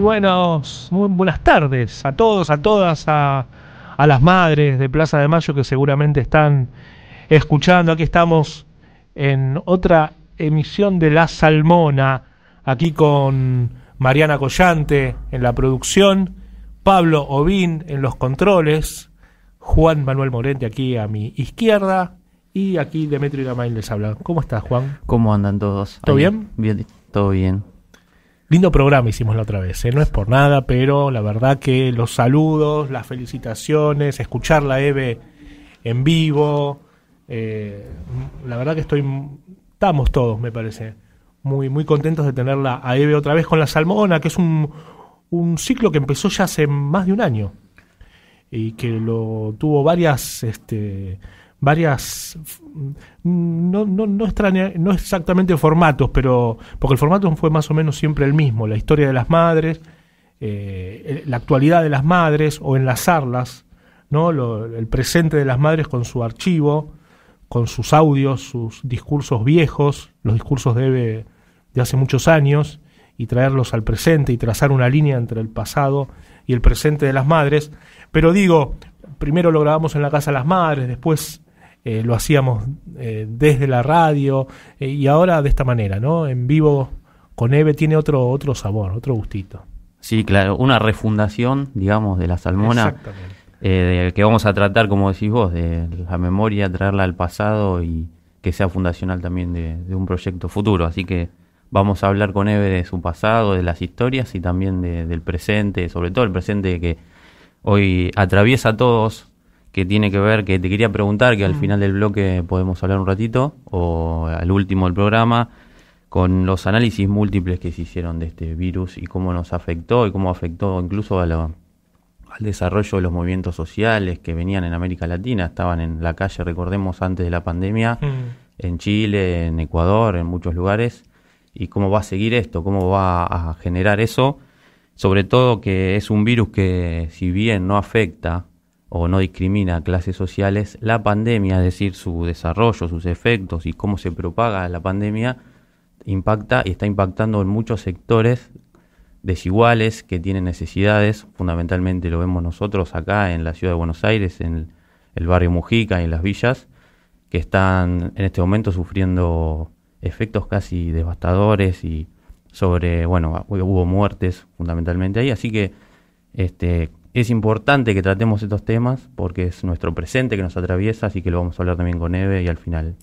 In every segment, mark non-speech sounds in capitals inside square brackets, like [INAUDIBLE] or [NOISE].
buenos, muy buenas tardes a todos, a todas, a, a las madres de Plaza de Mayo que seguramente están escuchando. Aquí estamos en otra emisión de La Salmona, aquí con Mariana Collante en la producción, Pablo Ovín en los controles, Juan Manuel Morente aquí a mi izquierda y aquí Demetrio Gamail les habla. ¿Cómo estás, Juan? ¿Cómo andan todos? ¿Todo bien? Bien, todo bien. Lindo programa hicimos la otra vez, ¿eh? no es por nada, pero la verdad que los saludos, las felicitaciones, escuchar la Eve en vivo, eh, la verdad que estoy, estamos todos, me parece, muy, muy contentos de tenerla a Eve otra vez con la Salmona, que es un, un ciclo que empezó ya hace más de un año y que lo tuvo varias este, varias no, no, no, extraña, no exactamente formatos, pero porque el formato fue más o menos siempre el mismo, la historia de las madres, eh, la actualidad de las madres o enlazarlas, ¿no? El presente de las madres con su archivo, con sus audios, sus discursos viejos, los discursos de, de hace muchos años, y traerlos al presente y trazar una línea entre el pasado y el presente de las madres. Pero digo, primero lo grabamos en la casa de las madres, después eh, lo hacíamos eh, desde la radio eh, y ahora de esta manera, ¿no? En vivo con Eve tiene otro, otro sabor, otro gustito. Sí, claro, una refundación, digamos, de la salmona, que vamos a tratar, como decís vos, de la memoria, traerla al pasado y que sea fundacional también de, un proyecto futuro. Así que vamos a hablar con Eve de su pasado, de las historias y también del presente, sobre todo el presente que hoy atraviesa a todos que tiene que ver, que te quería preguntar, que al mm. final del bloque podemos hablar un ratito, o al último del programa, con los análisis múltiples que se hicieron de este virus y cómo nos afectó y cómo afectó incluso al desarrollo de los movimientos sociales que venían en América Latina, estaban en la calle, recordemos, antes de la pandemia, mm. en Chile, en Ecuador, en muchos lugares, y cómo va a seguir esto, cómo va a generar eso, sobre todo que es un virus que si bien no afecta o no discrimina clases sociales, la pandemia, es decir, su desarrollo, sus efectos y cómo se propaga la pandemia, impacta y está impactando en muchos sectores desiguales que tienen necesidades, fundamentalmente lo vemos nosotros acá en la ciudad de Buenos Aires, en el barrio Mujica y en las villas, que están en este momento sufriendo efectos casi devastadores y sobre, bueno, hubo muertes fundamentalmente ahí, así que este es importante que tratemos estos temas porque es nuestro presente que nos atraviesa, así que lo vamos a hablar también con Eve y al final.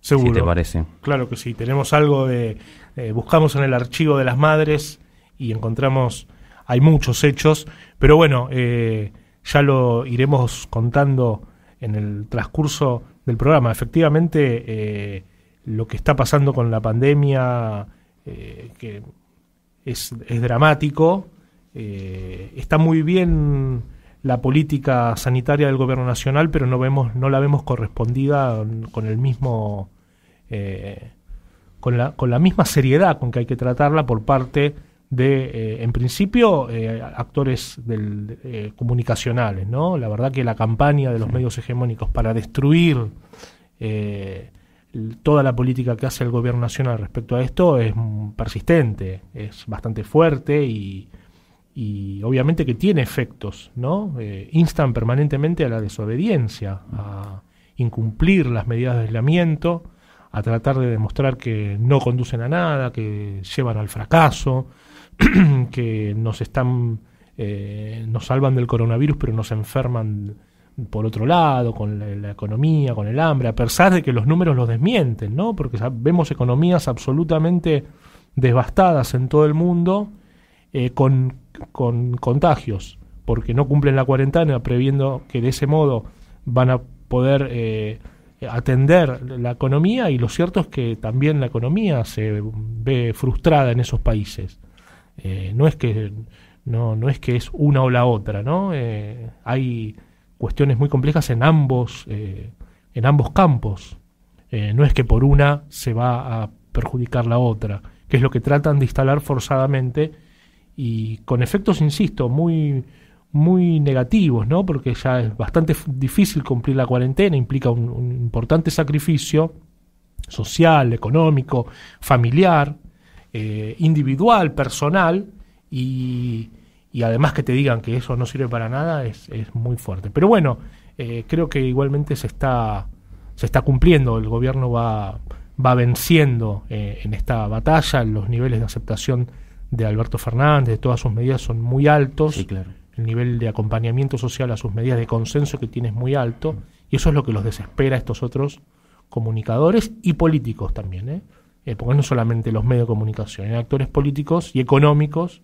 Seguro. Si te parece. Claro que sí. Tenemos algo de. Eh, buscamos en el archivo de las madres y encontramos. Hay muchos hechos, pero bueno, eh, ya lo iremos contando en el transcurso del programa. Efectivamente, eh, lo que está pasando con la pandemia, que es, es dramático, eh, está muy bien la política sanitaria del gobierno nacional, pero no vemos, no la vemos correspondida con el mismo, eh, con, la, con la misma seriedad con que hay que tratarla por parte de, eh, en principio, actores del, comunicacionales, ¿no? La verdad que la campaña de los medios hegemónicos para destruir toda la política que hace el gobierno nacional respecto a esto es persistente, es bastante fuerte y y obviamente que tiene efectos, ¿no? Eh, instan permanentemente a la desobediencia, a incumplir las medidas de aislamiento, a tratar de demostrar que no conducen a nada, que llevan al fracaso, [CLEARS THROAT] que nos están, eh, nos salvan del coronavirus, pero nos enferman por otro lado, con la, economía, con el hambre, a pesar de que los números los desmienten, ¿no? Porque vemos economías absolutamente devastadas en todo el mundo, eh, con con contagios, porque no cumplen la cuarentena, previendo que de ese modo van a poder eh, atender la economía y lo cierto es que también la economía se ve frustrada en esos países. Eh, no es que no, no es que es una o la otra, ¿no? Eh, hay cuestiones muy complejas en ambos en ambos campos. no es que por una se va a perjudicar la otra, que es lo que tratan de instalar forzadamente y con efectos, insisto, muy, muy negativos, ¿no? Porque ya es bastante difícil cumplir la cuarentena, implica un, importante sacrificio social, económico, familiar, eh, individual, personal, y, además que te digan que eso no sirve para nada es, es muy fuerte. Pero bueno, eh, creo que igualmente se está, se está cumpliendo, el gobierno va, va venciendo eh, en esta batalla, los niveles de aceptación de Alberto Fernández, de todas sus medidas son muy altos, claro. el nivel de acompañamiento social a sus medidas de consenso que tiene es muy alto, y eso es lo que los desespera a estos otros comunicadores y políticos también, ¿eh? eh porque no solamente los medios de comunicación, hay actores políticos y económicos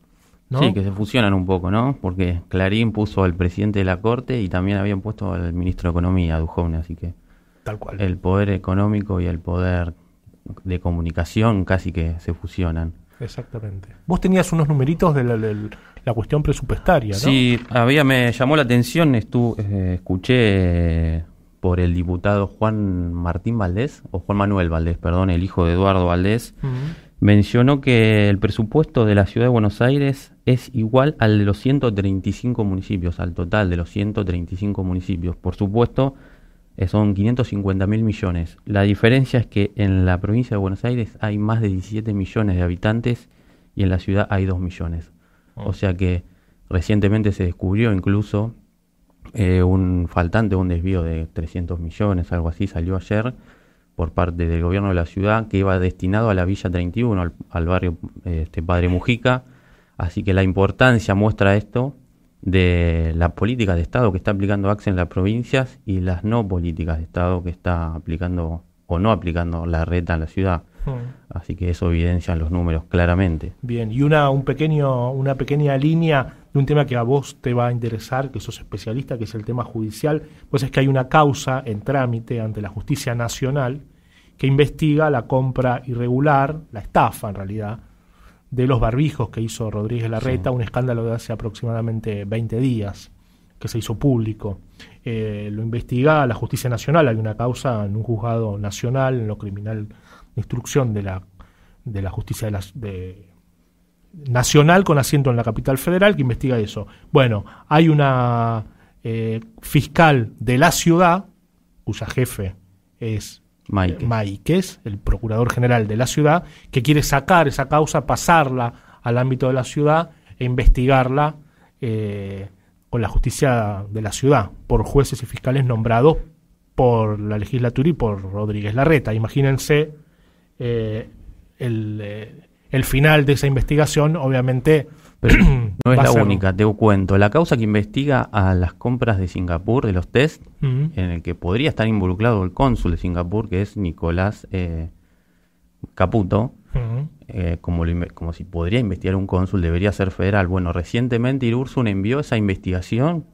Sí, que se fusionan un poco, ¿no? Porque Clarín puso al presidente de la Corte y también habían puesto al ministro de Economía, Dujovne, así que... Tal cual. El poder económico y el poder de comunicación casi que se fusionan. Exactamente. Vos tenías unos numeritos de la, cuestión presupuestaria, ¿no? Sí, había, me llamó la atención, estu, eh, escuché por el diputado Juan Martín Valdés, o Juan Manuel Valdés, perdón, el hijo de Eduardo Valdés, mencionó que el presupuesto de la ciudad de Buenos Aires es igual al de los 135 municipios, al total de los 135 municipios. Por supuesto, son 550 mil millones. La diferencia es que en la provincia de Buenos Aires hay más de 17 millones de habitantes y en la ciudad hay 2 millones. Oh. O sea que recientemente se descubrió incluso eh, un faltante, un desvío de 300 millones, algo así, salió ayer por parte del gobierno de la ciudad que iba destinado a la Villa 31, al, barrio este, Padre Mujica. Así que la importancia muestra esto de la política de Estado que está aplicando AXE en las provincias y las no políticas de Estado que está aplicando o no aplicando la reta en la ciudad. Hmm. Así que eso evidencia los números claramente. Bien, y una, un pequeño, una pequeña línea de un tema que a vos te va a interesar, que sos especialista, que es el tema judicial, pues es que hay una causa en trámite ante la justicia nacional que investiga la compra irregular, la estafa en realidad, de los barbijos que hizo Rodríguez Larreta, un escándalo de hace aproximadamente 20 días, que se hizo público. Eh, lo investiga la Justicia Nacional, hay una causa en un juzgado nacional, en lo criminal de instrucción de la, de la justicia de, nacional con asiento en la capital federal que investiga eso. Bueno, hay una eh, fiscal de la ciudad, cuya jefe es Maíquez, el procurador general de la ciudad, que quiere sacar esa causa, pasarla al ámbito de la ciudad e investigarla eh, con la justicia de la ciudad, por jueces y fiscales nombrados por la legislatura y por Rodríguez Larreta. Imagínense eh, el el final de esa investigación, obviamente... [CLEARS THROAT] no es la única, te cuento. La causa que investiga a las compras de Singapur, de los test, en el que podría estar involucrado el cónsul de Singapur, que es Nicolás eh, Caputo, eh, como, como si podría investigar un cónsul, debería ser federal. Bueno, recientemente Irursun envió esa investigación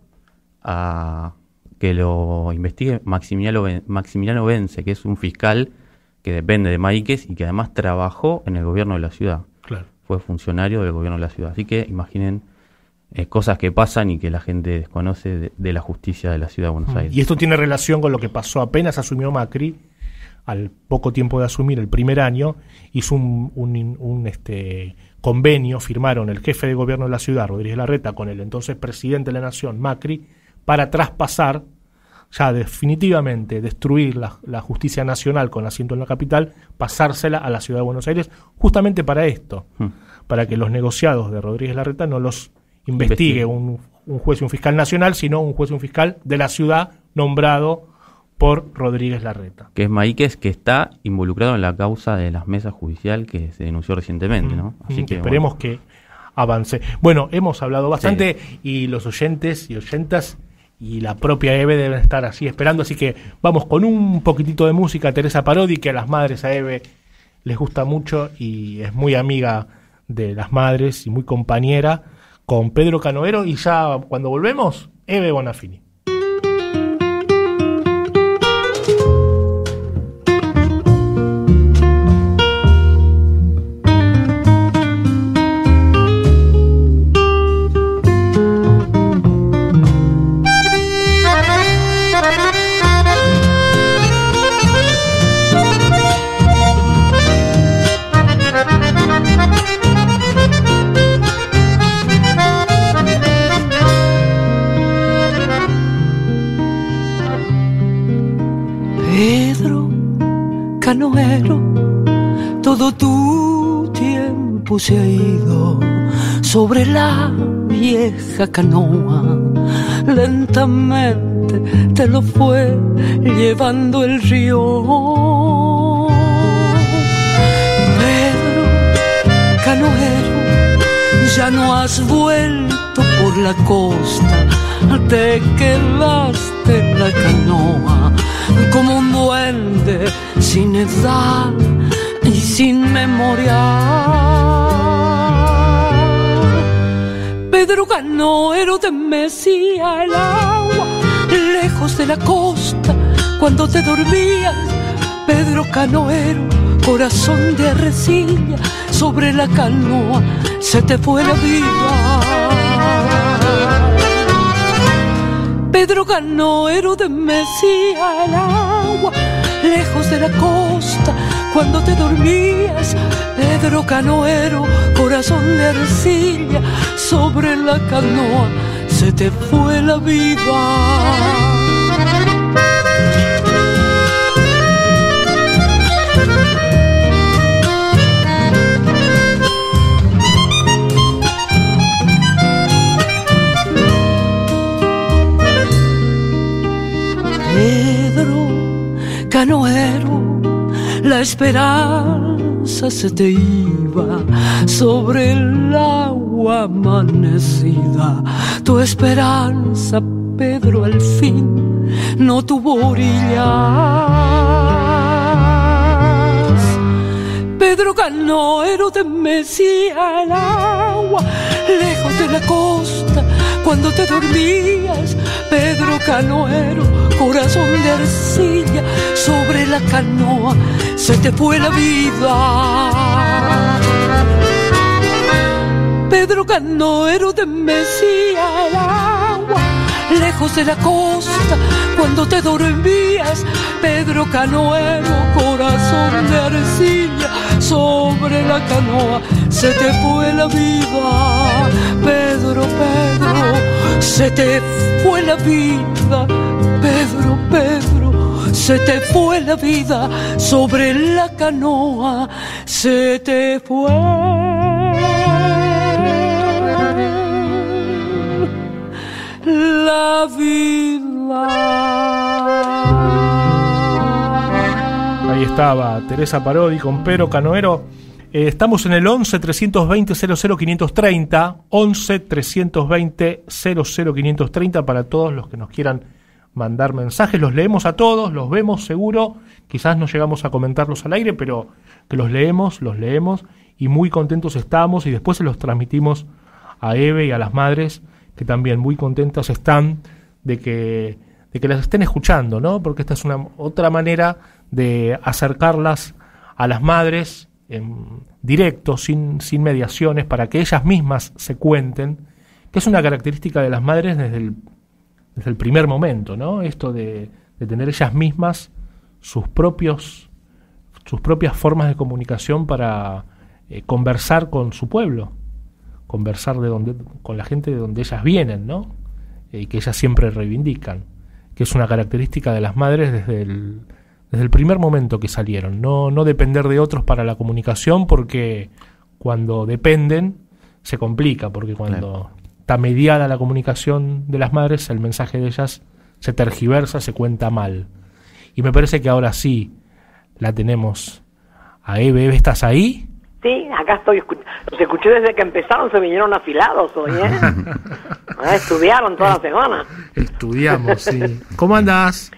a que lo investigue Maximiliano, Maximiliano Vence, que es un fiscal que depende de Maíquez y que además trabajó en el gobierno de la ciudad. Claro. Fue funcionario del gobierno de la ciudad. Así que imaginen eh, cosas que pasan y que la gente desconoce de, la justicia de la ciudad de Buenos Aires. Y esto tiene relación con lo que pasó apenas asumió Macri, al poco tiempo de asumir el primer año, hizo un, un, este, convenio, firmaron el jefe de gobierno de la ciudad, Rodríguez Larreta, con el entonces presidente de la nación, Macri, para traspasar ya definitivamente destruir la, justicia nacional con asiento en la capital, pasársela a la ciudad de Buenos Aires, justamente para esto, hmm. para que los negociados de Rodríguez Larreta no los investigue un, juez y un fiscal nacional, sino un juez y un fiscal de la ciudad nombrado por Rodríguez Larreta. Que es Maíquez que está involucrado en la causa de las mesas judicial que se denunció recientemente, ¿no? Hmm. Así que, esperemos que avance. Bueno, hemos hablado bastante y los oyentes y oyentas y la propia Eve deben estar así esperando. Así que vamos con un poquitito de música, Teresa Parodi, que a las madres a Eve les gusta mucho y es muy amiga de las madres y muy compañera con Pedro Canoero. Y ya cuando volvemos, Eve Bonafini. Se ha ido sobre la vieja canoa. Lentamente te lo fue llevando el río. Pedro, canoero, ya no has vuelto por la costa, te quedaste en la canoa como un duende sin edad y sin memoria. Pedro Canoero de Mesía el agua, lejos de la costa, cuando te dormías. Pedro Canoero, corazón de arrecilla, sobre la canoa se te fue la vida. Pedro Canoero de Mesía el agua, lejos de la costa, cuando te dormías. Pedro Canoero, corazón de arcilla, sobre la canoa se te fue la vida. Esperanza se te iba sobre el agua amanecida. Tu esperanza, Pedro, al fin no tuvo orillas. Pedro canoero te mecía el agua, lejos de la costa, cuando te dormías. Pedro canoero, corazón de arcilla, sobre la canoa se te fue la vida. Pedro Canoero te mecía el agua, lejos de la costa, cuando te dormías. Pedro Canoero, corazón de arcilla, sobre la canoa se te fue la vida. Pedro, Pedro, se te fue la vida. Pedro, Pedro, se te fue la vida sobre la canoa, se te fue la vida. Ahí estaba Teresa Parodi con Pedro Canoero. Eh, estamos en el 11 320 00 530, 11 320 00 530 para todos los que nos quieran mandar mensajes. Los leemos a todos, los vemos seguro. Quizás no llegamos a comentarlos al aire, pero que los leemos, los leemos y muy contentos estamos y después se los transmitimos a Eve y a las madres que también muy contentas están de que, de que las estén escuchando, ¿no? Porque esta es una otra manera de acercarlas a las madres directo, sin, sin mediaciones, para que ellas mismas se cuenten, que es una característica de las madres desde el, desde el primer momento, ¿no? Esto de, de tener ellas mismas sus propios sus propias formas de comunicación para eh, conversar con su pueblo, conversar de donde, con la gente de donde ellas vienen, ¿no? Y que ellas siempre reivindican, que es una característica de las madres desde el, desde el primer momento que salieron, no, no depender de otros para la comunicación, porque cuando dependen se complica, porque cuando está mediada la comunicación de las madres, el mensaje de ellas se tergiversa, se cuenta mal. Y me parece que ahora sí la tenemos a Eve. Eve, ¿estás ahí? Sí, acá estoy. Los escuché desde que empezaron, se vinieron afilados hoy, ¿eh? [LAUGHS] Ah, Estudiaron toda la semana. Estudiamos, sí. ¿Cómo andás?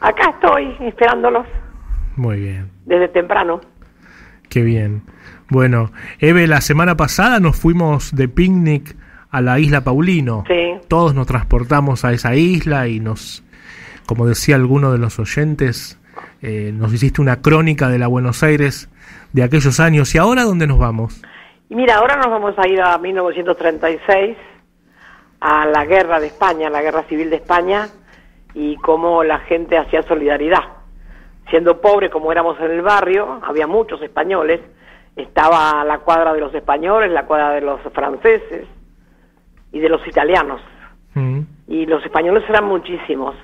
Acá estoy, esperándolos Muy bien, desde temprano. qué bien. Bueno, Eve, la semana pasada nos fuimos de picnic a la isla Paulino. Sí. Todos nos transportamos a esa isla y nos, como decía alguno de los oyentes, eh, nos hiciste una crónica de la Buenos Aires de aquellos años. ¿Y ahora dónde nos vamos? Y mira, ahora nos vamos a ir a 1936, a la guerra de España, la guerra civil de España, y cómo la gente hacía solidaridad. Siendo pobre como éramos en el barrio, había muchos españoles, estaba la cuadra de los españoles, la cuadra de los franceses y de los italianos. Mm, Y los españoles eran muchísimos.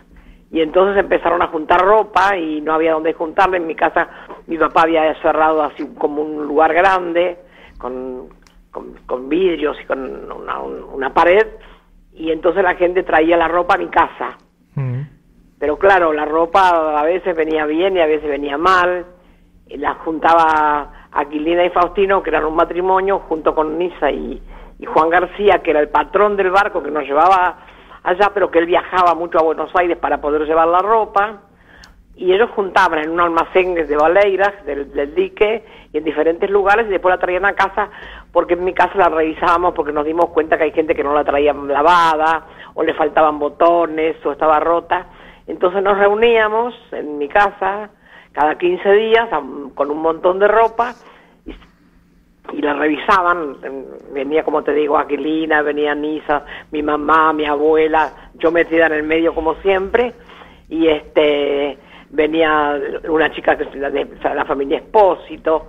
Y entonces empezaron a juntar ropa y no había dónde juntarla. En mi casa mi papá había cerrado así como un lugar grande con, con, vidrios y con una, pared, y entonces la gente traía la ropa a mi casa. Pero claro, la ropa a veces venía bien y a veces venía mal. La juntaba Aquilina y Faustino, que eran un matrimonio, junto con Nisa y, Juan García, que era el patrón del barco que nos llevaba allá, pero que él viajaba mucho a Buenos Aires para poder llevar la ropa y ellos juntaban en un almacén de Valeiras, del, dique, y en diferentes lugares, y después la traían a casa, porque en mi casa la revisábamos porque nos dimos cuenta que hay gente que no la traía lavada, o le faltaban botones, o estaba rota. Entonces nos reuníamos en mi casa cada 15 días con un montón de ropa y, la revisaban. Venía, como te digo, Aquilina, venía Nisa, mi mamá, mi abuela, yo metida en el medio como siempre, y este venía una chica que de la familia Espósito,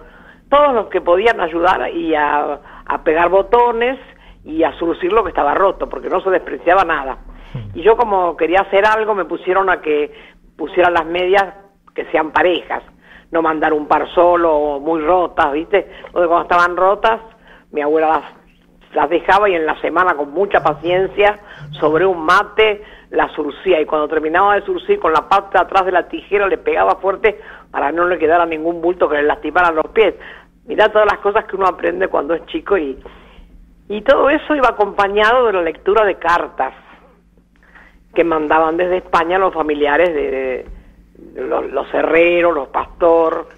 todos los que podían ayudar y a, pegar botones y a surcir lo que estaba roto, porque no se despreciaba nada. Y yo como quería hacer algo, me pusieron a que pusieran las medias que sean parejas, no mandar un par solo o muy rotas, ¿viste? Donde cuando estaban rotas, mi abuela las, las dejaba y en la semana con mucha paciencia, sobre un mate, la surcía y cuando terminaba de surcir con la parte atrás de la tijera le pegaba fuerte para no le quedara ningún bulto que le lastimara los pies. Mira todas las cosas que uno aprende cuando es chico y, y todo eso iba acompañado de la lectura de cartas que mandaban desde España los familiares de, los, herreros, los pastor,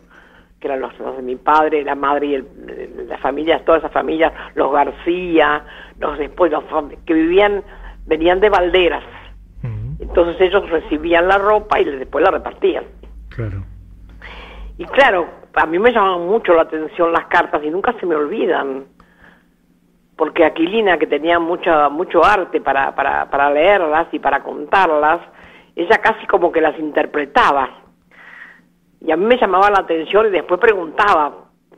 que eran los, de mi padre, la madre y el, las familias, todas esas familias, los García, los después, los que vivían, venían de Valderas, entonces ellos recibían la ropa y después la repartían. Claro. Y claro, a mí me llamaban mucho la atención las cartas y nunca se me olvidan. Porque Aquilina, que tenía mucha, mucho arte para, para, para leerlas y para contarlas, ella casi como que las interpretaba. Y a mí me llamaba la atención y después preguntaba,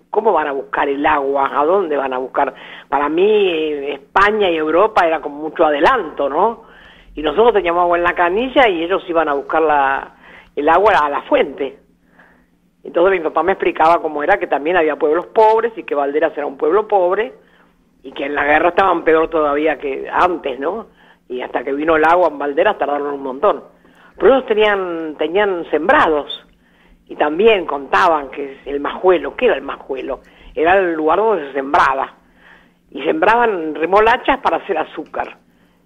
¿cómo van a buscar el agua? ¿A dónde van a buscar? Para mí España y Europa era como mucho adelanto, ¿no? y nosotros teníamos agua en la canilla y ellos iban a buscar la, el agua a la fuente. Entonces mi papá me explicaba cómo era que también había pueblos pobres y que Valderas era un pueblo pobre y que en la guerra estaban peor todavía que antes, ¿no? Y hasta que vino el agua en Valderas tardaron un montón. Pero ellos tenían, tenían sembrados y también contaban que el majuelo, ¿qué era el majuelo? Era el lugar donde se sembraba. Y sembraban remolachas para hacer azúcar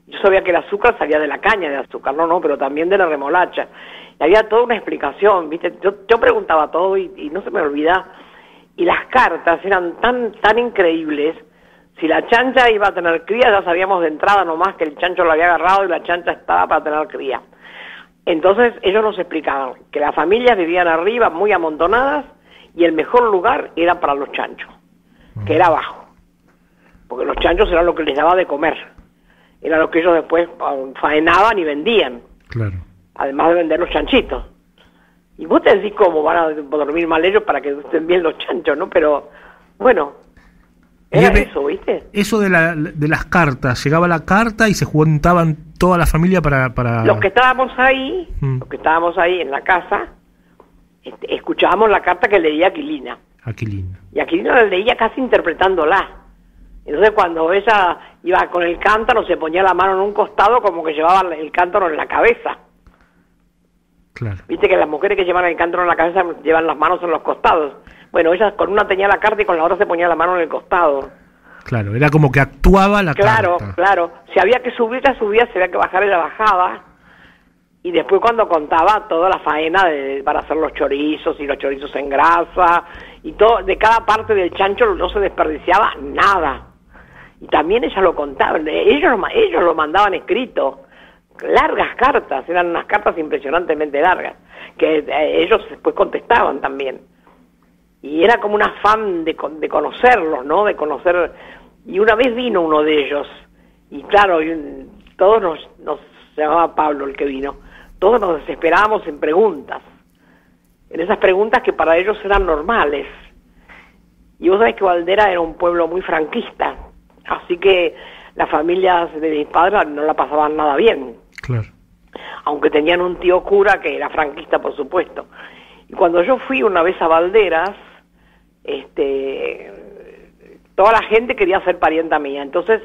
yo sabía que el azúcar salía de la caña de azúcar, no, no, pero también de la remolacha. Y había toda una explicación, ¿viste? Yo, yo preguntaba todo y, no se me olvida. Y las cartas eran tan, tan increíbles. Si la chancha iba a tener cría, ya sabíamos de entrada nomás que el chancho lo había agarrado y la chancha estaba para tener cría. Entonces ellos nos explicaban que las familias vivían arriba, muy amontonadas, y el mejor lugar era para los chanchos, que era abajo. Porque los chanchos eran lo que les daba de comer era lo que ellos después faenaban y vendían. Claro. Además de vender los chanchitos. Y vos te decís cómo van a dormir mal ellos para que estén bien los chanchos, ¿no? Pero bueno, era eso, ¿viste? Eso de, la, de las cartas, llegaba la carta y se juntaban toda la familia para... para... Los que estábamos ahí, mm. los que estábamos ahí en la casa, este, escuchábamos la carta que leía Aquilina. Aquilina. Y Aquilina la leía casi interpretándola. Entonces cuando ella iba con el cántaro se ponía la mano en un costado como que llevaba el cántaro en la cabeza. Claro. Viste que las mujeres que llevan el cántaro en la cabeza llevan las manos en los costados. Bueno, ella con una tenía la carta y con la otra se ponía la mano en el costado. Claro, era como que actuaba la carta. Claro, claro. Si había que subir, ya subía, si había que bajar, ella bajaba. Y después cuando contaba toda la faena de, para hacer los chorizos y los chorizos en grasa y todo, de cada parte del chancho no se desperdiciaba nada y también ella lo contaba, ellos, ellos lo mandaban escrito, largas cartas, eran unas cartas impresionantemente largas, que eh, ellos después contestaban también. Y era como un afán de, de conocerlos, ¿no? De conocer... Y una vez vino uno de ellos, y claro, todos nos, nos llamaba Pablo el que vino, todos nos desesperábamos en preguntas, en esas preguntas que para ellos eran normales. Y vos sabés que Valdera era un pueblo muy franquista, Así que las familias de mis padres no la pasaban nada bien. Claro. Aunque tenían un tío cura que era franquista, por supuesto. Y cuando yo fui una vez a Valderas, este, toda la gente quería ser parienta mía. Entonces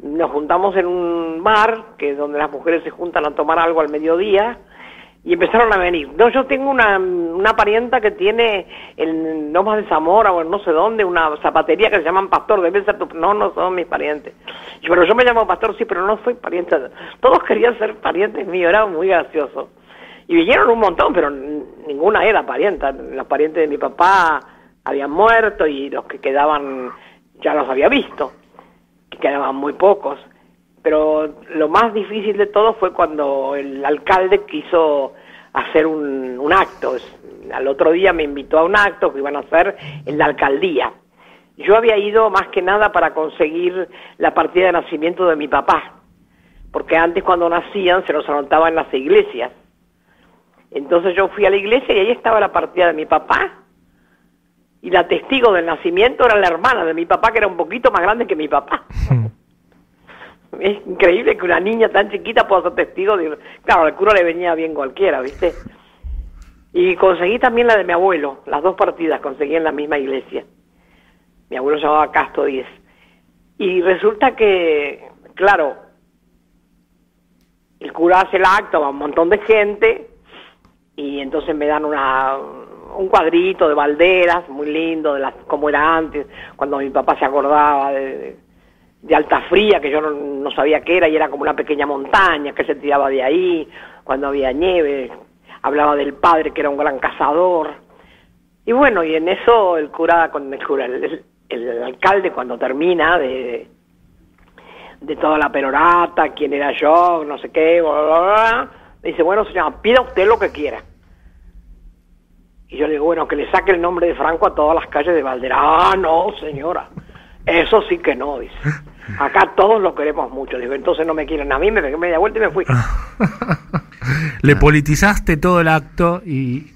nos juntamos en un bar, que es donde las mujeres se juntan a tomar algo al mediodía, y empezaron a venir. No, yo tengo una, una parienta que tiene en Lomas de Zamora o en no sé dónde una zapatería que se llaman Pastor, debe ser tu... No, no son mis parientes. Pero yo me llamo Pastor, sí, pero no soy pariente. Todos querían ser parientes míos, era muy gracioso. Y vinieron un montón, pero ninguna era parienta. Los parientes de mi papá habían muerto y los que quedaban ya los había visto, que quedaban muy pocos. Pero lo más difícil de todo fue cuando el alcalde quiso hacer un, un acto. Al otro día me invitó a un acto que iban a hacer en la alcaldía. Yo había ido más que nada para conseguir la partida de nacimiento de mi papá, porque antes cuando nacían se los anotaba en las iglesias. Entonces yo fui a la iglesia y ahí estaba la partida de mi papá, y la testigo del nacimiento era la hermana de mi papá, que era un poquito más grande que mi papá. [LAUGHS] es increíble que una niña tan chiquita pueda ser testigo de... Claro, al cura le venía bien cualquiera, ¿viste? Y conseguí también la de mi abuelo, las dos partidas conseguí en la misma iglesia. Mi abuelo se llamaba Casto 10. Y resulta que, claro, el cura hace el acto, va un montón de gente, y entonces me dan una, un cuadrito de balderas, muy lindo, de las como era antes, cuando mi papá se acordaba de, de, Alta Fría, que yo no, sabía qué era, y era como una pequeña montaña que se tiraba de ahí, cuando había nieve, hablaba del padre que era un gran cazador. Y bueno, y en eso el cura, con el, cura, el, alcalde cuando termina de, de toda la perorata, quién era yo, no sé qué, bla, bla, bla, dice, bueno señora, pida usted lo que quiera. Y yo le digo, bueno, que le saque el nombre de Franco a todas las calles de Valdera. Ah, no, señora. Eso sí que no, dice. [LAUGHS] Acá todos lo queremos mucho. Digo, entonces no me quieren a mí, me pegué media vuelta y me fui. [LAUGHS] le politizaste todo el acto y,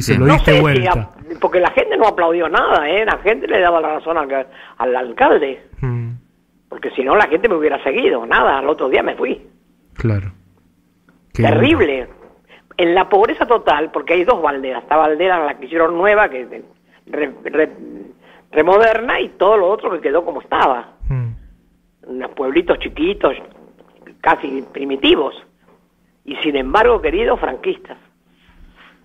se lo diste vuelta. porque la gente no aplaudió nada, ¿eh? La gente le daba la razón al, al alcalde. Mm. Porque si no, la gente me hubiera seguido. Nada, al otro día me fui. Claro. Terrible en la pobreza total, porque hay dos balderas, esta baldera la que hicieron nueva, que es remoderna, y todo lo otro que quedó como estaba. Mm. Unos pueblitos chiquitos, casi primitivos, y sin embargo, queridos, franquistas.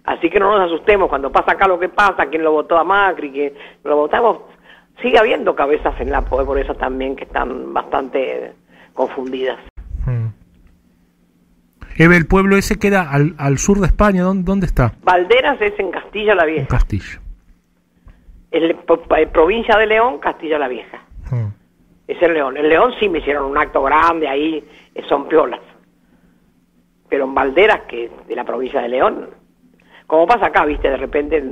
Así que no nos asustemos cuando pasa acá lo que pasa, quien lo votó a Macri, que lo votamos, sigue habiendo cabezas en la pobreza también que están bastante confundidas. Eve, el pueblo ese queda al, al sur de España, ¿dónde, ¿dónde, está? Valderas es en Castilla la Vieja. En Castillo. El, provincia de León, Castilla la Vieja. Hmm. Es el León. En León sí me hicieron un acto grande, ahí eh, son piolas. Pero en Valderas, que de la provincia de León, como pasa acá, viste, de repente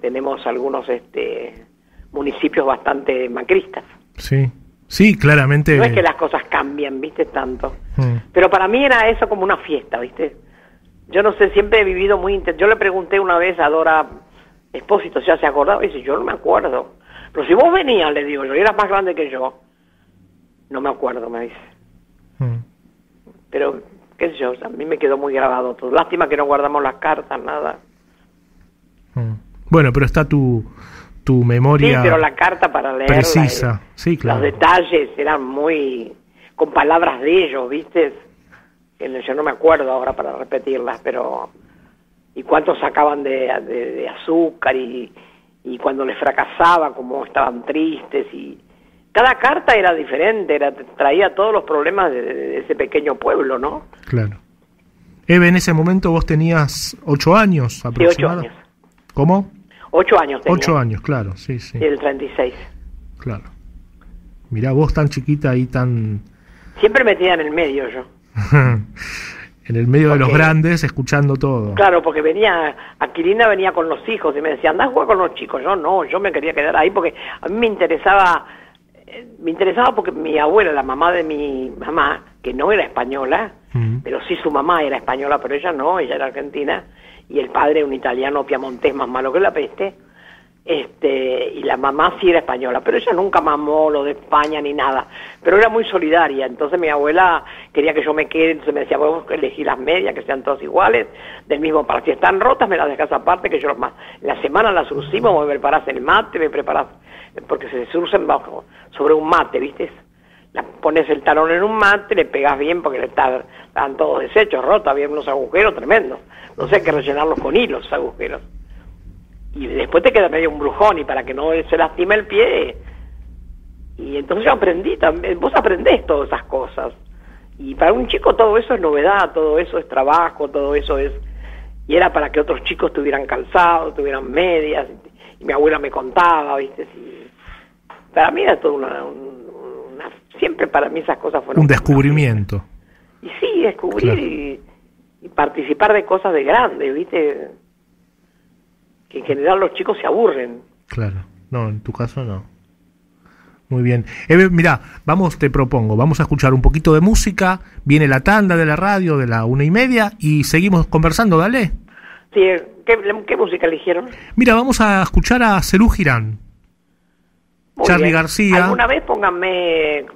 tenemos algunos este municipios bastante macristas. Sí. Sí, claramente. No es que las cosas cambian, viste, tanto. Mm. Pero para mí era eso como una fiesta, viste. Yo no sé, siempre he vivido muy... Yo le pregunté una vez a Dora Espósito, si se acordaba, y dice, yo no me acuerdo. Pero si vos venías, le digo yo, y eras más grande que yo, no me acuerdo, me dice. Mm. Pero, qué sé yo, a mí me quedó muy grabado todo. Lástima que no guardamos las cartas, nada. Mm. Bueno, pero está tu tu memoria. Sí, pero la carta para leerla. Precisa, sí, claro. Los detalles eran muy. con palabras de ellos, ¿viste? Yo no me acuerdo ahora para repetirlas, pero. y cuántos sacaban de, de, azúcar y, y cuando les fracasaba, cómo estaban tristes y. Cada carta era diferente, era, traía todos los problemas de, ese pequeño pueblo, ¿no? Claro. Eve, en ese momento vos tenías ocho años aproximadamente. Sí, ocho años. ¿Cómo? Ocho años tenía. Ocho años, claro, sí, sí. Y el 36. Claro. Mirá, vos tan chiquita y tan... Siempre metida en el medio yo. [LAUGHS] en el medio de los grandes, escuchando todo. Claro, porque venía, Aquilina venía con los hijos y me decía, andá a jugar con los chicos. Yo no, yo me quería quedar ahí porque a mí me interesaba, eh, me interesaba porque mi abuela, la mamá de mi mamá, que no era española, pero sí su mamá era española, pero ella no, ella era argentina, y el padre un italiano piamontés más malo que la peste, este, y la mamá sí era española, pero ella nunca mamó lo de España ni nada, pero era muy solidaria, entonces mi abuela quería que yo me quede, entonces me decía, vos elegir las medias, que sean todas iguales, del mismo para si están rotas me las dejas aparte, que yo los más, la semana las surcimos, me preparás el mate, me preparás, porque se surcen bajo, sobre un mate, ¿viste? Pones el talón en un mate, le pegas bien porque están, están todos deshechos, rotos, había unos agujeros tremendos, no sé, hay que rellenarlos con hilos, agujeros y después te queda medio un brujón y para que no se lastime el pie. Y entonces yo aprendí también, vos aprendés todas esas cosas. Y para un chico todo eso es novedad, todo eso es trabajo, todo eso es... Y era para que otros chicos tuvieran calzado, tuvieran medias. Y, mi abuela me contaba, ¿viste? para mí era todo una, Siempre para mí esas cosas fueron... Un descubrimiento. Y sí, descubrir y, y participar de cosas de grandes, ¿viste? que en general los chicos se aburren. Claro, no, en tu caso no. Muy bien. Eve, mira, vamos, te propongo, vamos a escuchar un poquito de música, viene la tanda de la radio de la una y media y seguimos conversando, dale. Sí, ¿qué, música eligieron? Mira, vamos a escuchar a Cerú Girán. Charlie García. ¿Alguna vez pónganme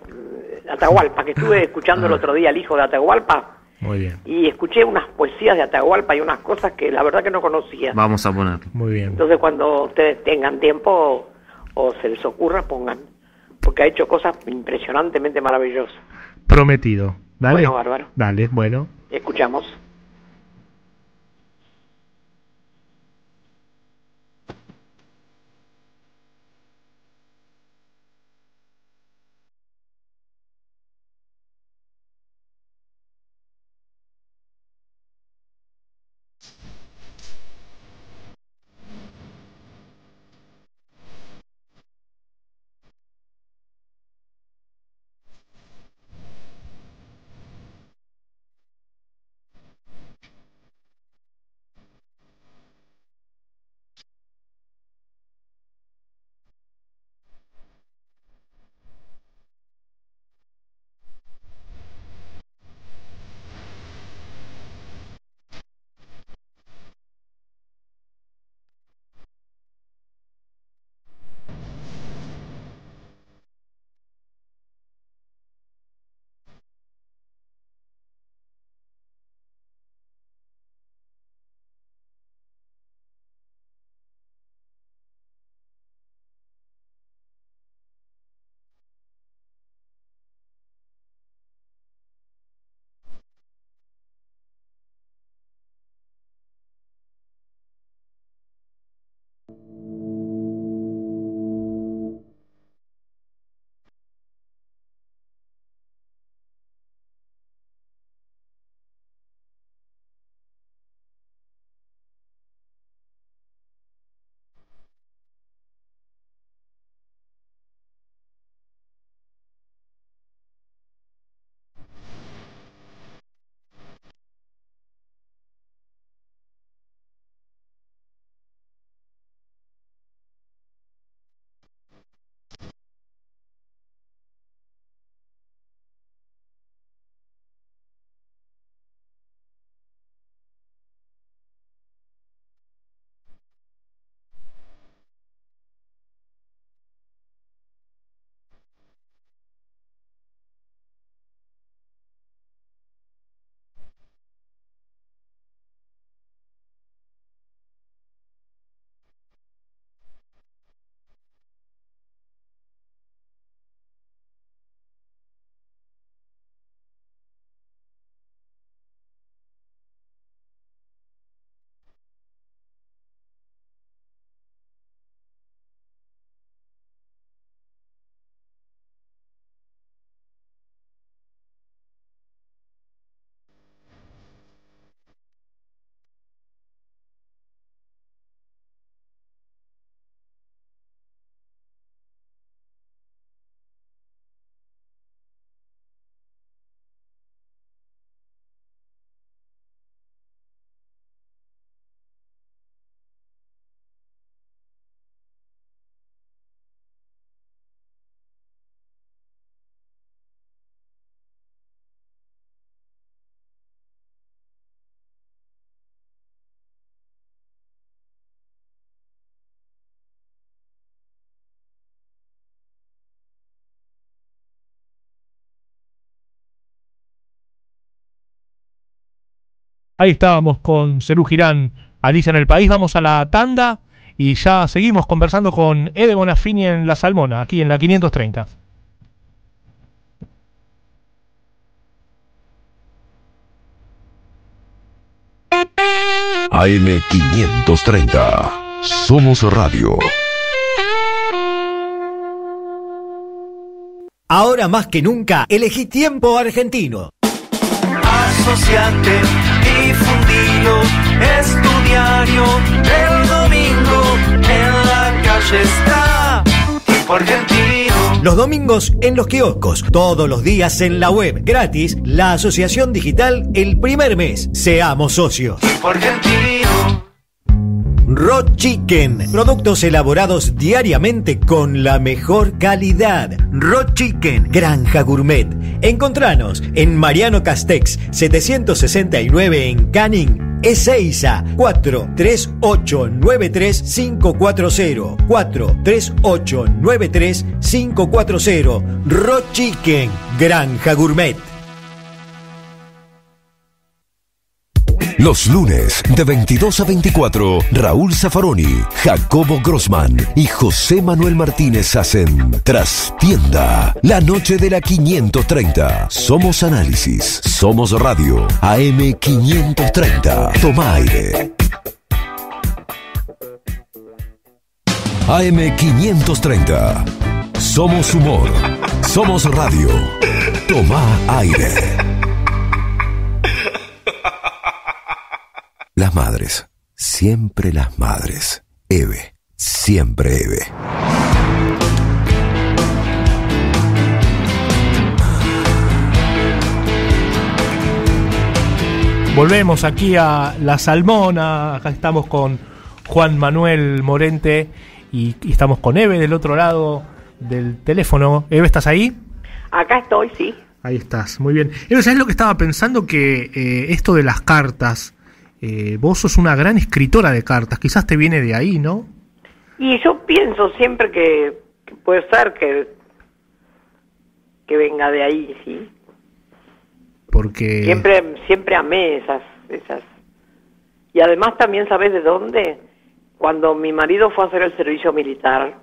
Atahualpa, que estuve escuchando el ah. otro día el hijo de Atahualpa? Muy bien. Y escuché unas poesías de Atahualpa y unas cosas que la verdad que no conocía. Vamos a poner. Muy bien. Entonces cuando ustedes tengan tiempo o, se les ocurra, pongan. Porque ha hecho cosas impresionantemente maravillosas. Prometido. Dale. Bueno, bárbaro. Dale, bueno. Escuchamos. Ahí estábamos con Cerú Girán, Alicia en el País. Vamos a la tanda y ya seguimos conversando con Ede Bonafini en La Salmona, aquí en la 530. AM530. Somos Radio. Ahora más que nunca, elegí tiempo argentino. Asociate, difundilo, es tu diario, el domingo en la calle está, tiempo argentino. Los domingos en los kioscos, todos los días en la web, gratis, la asociación digital el primer mes. Seamos socios. Argentino. Raw Chicken. Productos elaborados diariamente con la mejor calidad. Raw Chicken. Granja Gourmet. Encontranos en Mariano Castex 769 en Canning. Ezeiza 43893 43893 Raw Chicken. Granja Gourmet. Los lunes de 22 a 24, Raúl Zaffaroni, Jacobo Grossman y José Manuel Martínez hacen Trastienda, la noche de la 530. Somos análisis, somos radio, AM 530. Toma aire. AM 530. Somos humor, somos radio. Toma aire. Las madres, siempre las madres. Eve, siempre Eve. Volvemos aquí a La Salmona, acá estamos con Juan Manuel Morente y, y estamos con Eve del otro lado del teléfono. Eve, ¿estás ahí? Acá estoy, sí. Ahí estás, muy bien. Eve, ¿sabes lo que estaba pensando? Que eh, esto de las cartas, eh, vos sos una gran escritora de cartas, quizás te viene de ahí, ¿no? Y yo pienso siempre que, que puede ser que, que venga de ahí, sí. Porque... Siempre, siempre amé esas, esas. Y además también, ¿sabes de dónde? Cuando mi marido fue a hacer el servicio militar,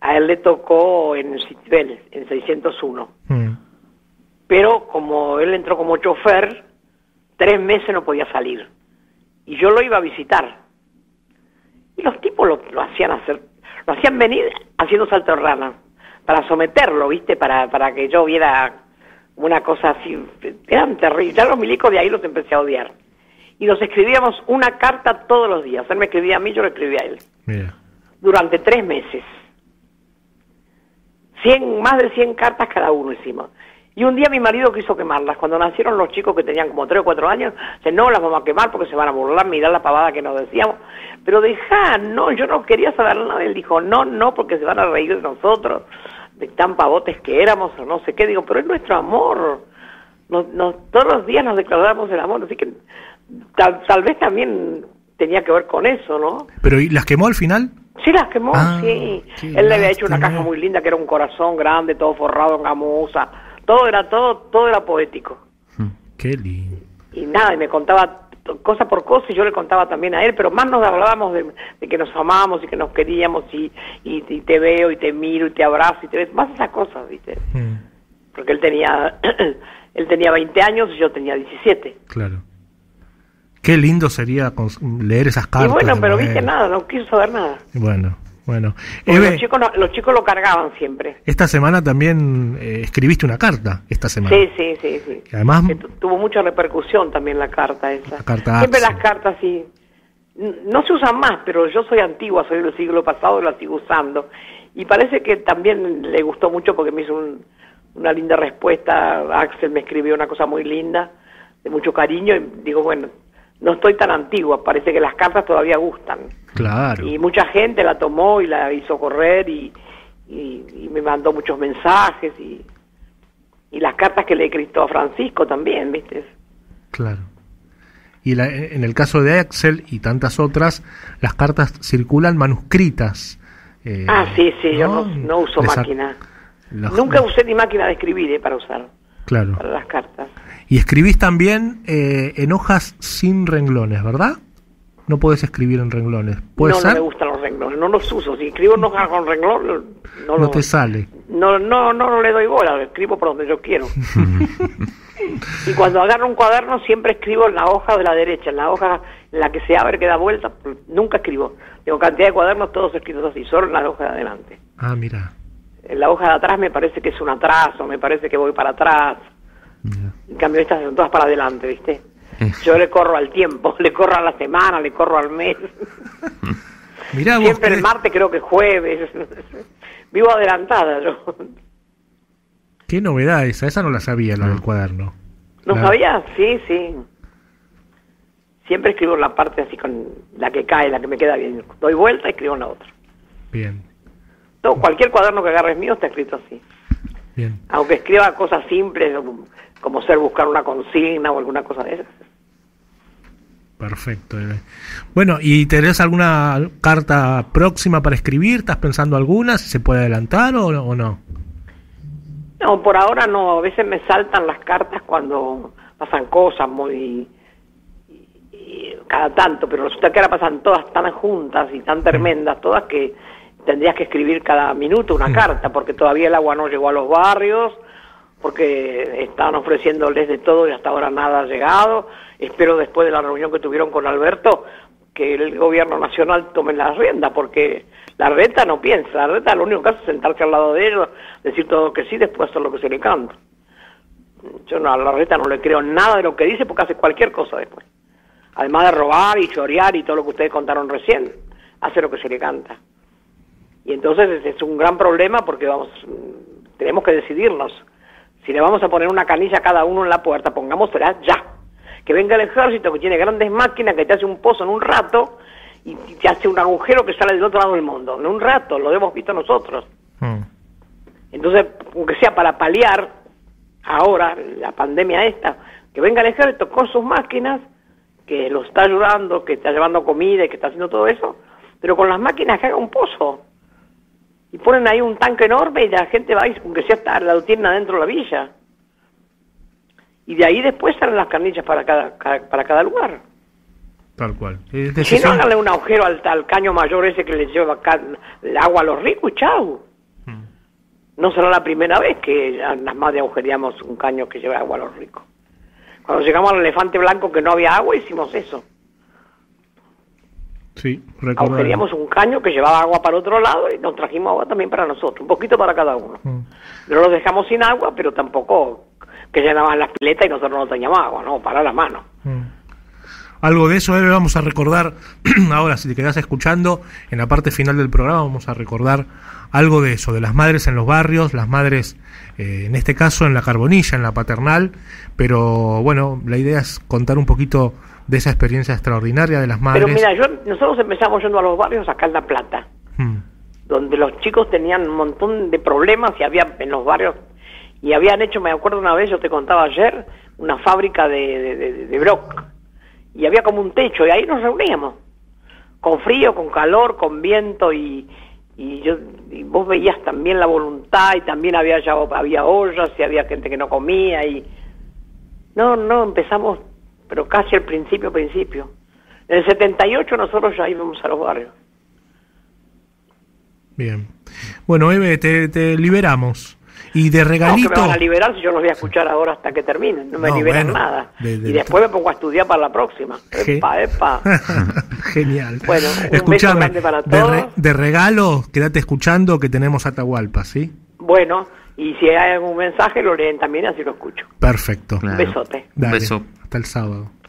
a él le tocó en Citibel, en 601. Mm, Pero como él entró como chofer, tres meses no podía salir. Y yo lo iba a visitar. Y los tipos lo, lo hacían hacer, lo hacían venir haciendo salto de rana, para someterlo, ¿viste? Para, para que yo viera una cosa así. Eran terribles. Ya los milicos de ahí los empecé a odiar. Y nos escribíamos una carta todos los días. Él me escribía a mí, yo le escribía a él. mira. Durante tres meses. Cien, más de 100 cartas cada uno hicimos. Y un día mi marido quiso quemarlas. Cuando nacieron los chicos que tenían como tres o cuatro años, dice, no, las vamos a quemar porque se van a burlar, mirar la pavada que nos decíamos. Pero deja, no, yo no quería saber nada. Él dijo, no, no, porque se van a reír de nosotros, de tan pavotes que éramos o no sé qué. Digo, pero es nuestro amor. Nos, nos- todos los días nos declaramos el amor, así que tal, tal vez también tenía que ver con eso, ¿no? Pero ¿y las quemó al final? Sí, las quemó, Ah, sí. Él le había hecho una caja muy linda que era un corazón grande, todo forrado en gamuza. Todo era todo, todo era poético. Qué lindo. Y nada, y me contaba cosa por cosa y yo le contaba también a él, pero más nos hablábamos de, de que nos amábamos y que nos queríamos y, y, y te veo y te miro y te abrazo y te ves, más esas cosas, ¿viste? Mm, Porque él tenía, [CLEARS THROAT] él tenía 20 años y yo tenía 17. claro. Qué lindo sería leer esas cartas. y bueno, pero viste nada, no quiso saber nada. Bueno, bueno. Los, chicos los chicos lo cargaban siempre. esta semana también eh, escribiste una carta, esta semana. Sí, sí, sí, sí. Además, Que tuvo mucha repercusión también la carta esa. La carta Siempre Axel. las cartas sí. No se usan más, pero yo soy antigua, soy del siglo pasado y las sigo usando. Y parece que también le gustó mucho porque me hizo un- una linda respuesta. Axel me escribió una cosa muy linda, de mucho cariño, y digo, bueno, no estoy tan antigua, parece que las cartas todavía gustan. claro. Y mucha gente la tomó y la hizo correr y, y- y me mandó muchos mensajes y, y las cartas que le he escrito a Francisco también, ¿viste? Claro. Y la- en el caso de Axel y tantas otras, las cartas circulan manuscritas. eh, ah, sí, sí, yo no, no uso máquina. Nunca usé ni máquina de escribir eh, para usar, Claro. para las cartas. Y escribís también eh, en hojas sin renglones, ¿verdad? No puedes escribir en renglones. ¿Puede no, ser? no me gustan los renglones, no los uso. Si escribo en hoja con renglón, no, No lo- te sale. no, no, no, no le doy bola, escribo por donde yo quiero. [LAUGHS] y cuando agarro un cuaderno siempre escribo en la hoja de la derecha, en la hoja en la que se abre, que da vuelta, nunca escribo. Tengo cantidad de cuadernos todos escritos así, solo en la hoja de adelante. Ah, mira. En la hoja de atrás me parece que es un atraso, me parece que voy para atrás. En cambio estas son todas para adelante, ¿viste? Yo le corro al tiempo, [LAUGHS] le corro a la semana, le corro al mes. [LAUGHS] Mirá vos. Siempre el qué- martes creo que jueves. [LAUGHS] Vivo adelantada yo. Qué novedad esa. Esa no la sabía, la del cuaderno. ¿No La- sabías? Sí, sí. Siempre escribo la parte así con la que cae, la que me queda bien. Doy vuelta y escribo en la otra. Bien, Todo, cualquier cuaderno que agarres mío está escrito así. bien. Aunque escriba cosas simples, como- ser buscar una consigna o alguna cosa de esas. Perfecto. Bueno, ¿y tenés alguna carta próxima para escribir? ¿Estás pensando alguna? ¿Si se puede adelantar o, o no? No, por ahora no. A veces me saltan las cartas cuando pasan cosas muy... cada tanto, pero resulta que ahora pasan todas tan juntas y tan tremendas, todas que tendrías que escribir cada minuto una carta, porque todavía el agua no llegó a los barrios, porque estaban ofreciéndoles de todo y hasta ahora nada ha llegado. Espero después de la reunión que tuvieron con Alberto que el gobierno nacional tome las riendas, porque la reta no piensa, la reta lo único que hace es sentarse al lado de ellos, decir todo que sí, después hacer lo que se le canta. Yo no, a la reta no le creo nada de lo que dice porque hace cualquier cosa después. Además de robar y chorear y todo lo que ustedes contaron recién, hace lo que se le canta. Y entonces es un gran problema porque vamos, mm, tenemos que decidirnos. Si le vamos a poner una canilla a cada uno en la puerta, pongámosla ya. Que venga el ejército que tiene grandes máquinas que te hace un pozo en un rato y y te hace un agujero que sale del otro lado del mundo. En un rato, lo hemos visto nosotros. Mm. Entonces, aunque sea para paliar ahora la pandemia esta, que venga el ejército con sus máquinas, que lo está ayudando, que está llevando comida y que está haciendo todo eso, pero con las máquinas que haga un pozo. Y ponen ahí un tanque enorme y la gente va y aunque sea está, la tienen adentro de la villa. Y de ahí después salen las carnillas para cada, cada- para cada lugar. Tal cual. Es Si no, háganle un agujero al, al caño mayor ese que le lleva el agua a los ricos y chau. Mm. No será la primera vez que las madres agujereamos un caño que lleva agua a los ricos. Cuando llegamos al elefante blanco que no había agua, hicimos eso. Sí. Agujereamos un caño que llevaba agua para otro lado y nos trajimos agua también para nosotros, un poquito para cada uno. Mm. No los dejamos sin agua, pero tampoco que llenaban las piletas y nosotros no teníamos agua, no, para la mano. Mm. Algo de eso, Eve, vamos a recordar, [CLEARS THROAT] ahora si te quedas escuchando, en la parte final del programa vamos a recordar algo de eso, de las madres en los barrios, las madres, eh, en este caso en la carbonilla, en la paternal, pero bueno, la idea es contar un poquito de esa experiencia extraordinaria de las madres. Pero mira, yo, nosotros empezamos yendo a los barrios acá en La Plata. Mm, donde los chicos tenían un montón de problemas y había en los barrios y habían hecho, me acuerdo una vez, yo te contaba ayer, una fábrica de, de, de- de Brock y había como un techo y ahí nos reuníamos con frío, con calor, con viento y, y yo y vos veías también la voluntad y también había ya había ollas y había gente que no comía y no, no, empezamos pero casi al principio, principio. En el 78 nosotros ya íbamos a los barrios. bien. Bueno, Eve, te, te liberamos. Y de No, que regalito... me van a liberar si yo los voy a escuchar ahora hasta que terminen. No me No, liberan bueno, nada. de- de- y después me pongo a estudiar para la próxima. Epa, epa. [LAUGHS] Genial. Bueno, un beso Escuchame, grande para de, todos. re- de regalo, quédate escuchando que tenemos Atahualpa, ¿sí? Bueno, y si hay algún mensaje lo leen también, así lo escucho. Perfecto. Claro. Un besote. Un beso. Hasta el sábado.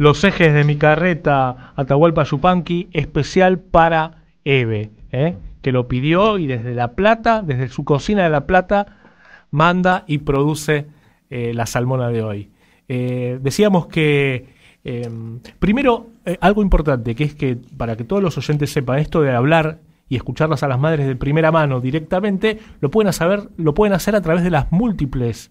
Los ejes de mi carreta Atahualpa Yupanqui, especial para Eve, ¿eh? que lo pidió y desde La Plata, desde su cocina de La Plata, manda y produce eh, la salmona de hoy. Eh, decíamos que, em, primero, algo importante, que es que para que todos los oyentes sepan esto de hablar y escucharlas a las madres de primera mano directamente, lo pueden hacer, lo pueden hacer a través de las múltiples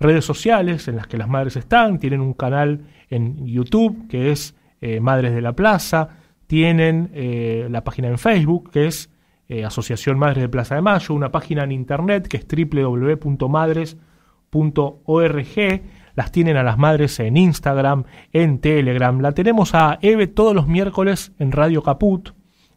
redes sociales en las que las madres están, tienen un canal en YouTube que es Madres de la Plaza, tienen eh, la página en Facebook, que es eh, Asociación Madres de Plaza de Mayo, una página en internet que es www.madres.org, las tienen a las madres en Instagram, en Telegram, la tenemos a Eve todos los miércoles en Radio Caput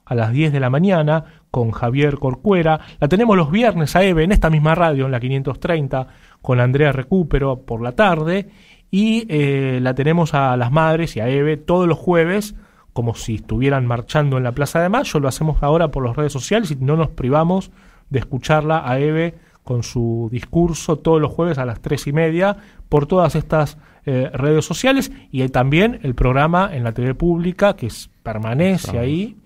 a las 10 de la mañana con Javier Corcuera, la tenemos los viernes a Eve en esta misma radio, en la 530, con Andrea Recupero por la tarde, y eh, la tenemos a las madres y a Eve todos los jueves como si estuvieran marchando en la Plaza de Mayo, lo hacemos ahora por las redes sociales y no nos privamos de escucharla a Eve con su discurso todos los jueves a las tres y media por todas estas eh, redes sociales y también el programa en la TV pública que permanece ahí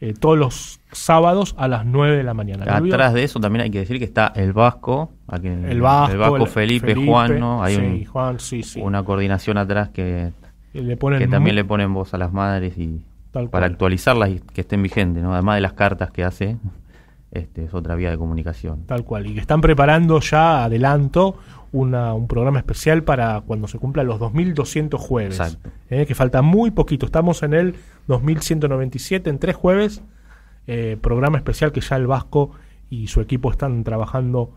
eh, todos los sábados a las 9 de la mañana. Atrás de eso también hay que decir que está el Vasco, el, Vasco, Felipe, Juan, ¿no? Hay una coordinación atrás que que también le ponen voz a las madres y para actualizarlas y que estén vigentes, ¿no? Además de las cartas que hace, este, es otra vía de comunicación. Tal cual, y que están preparando ya, adelanto, una, un programa especial para cuando se cumplan los 2200 jueves. ¿eh? que falta muy poquito, estamos en el 2197, en tres jueves, eh, programa especial que ya el Vasco y su equipo están trabajando